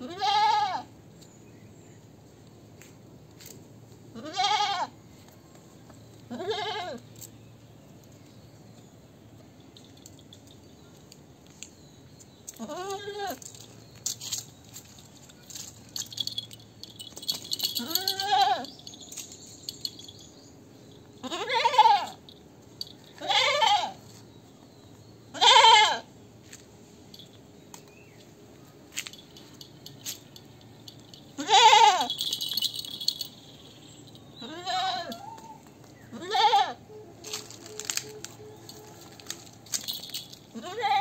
Mm-hmm. Yeah.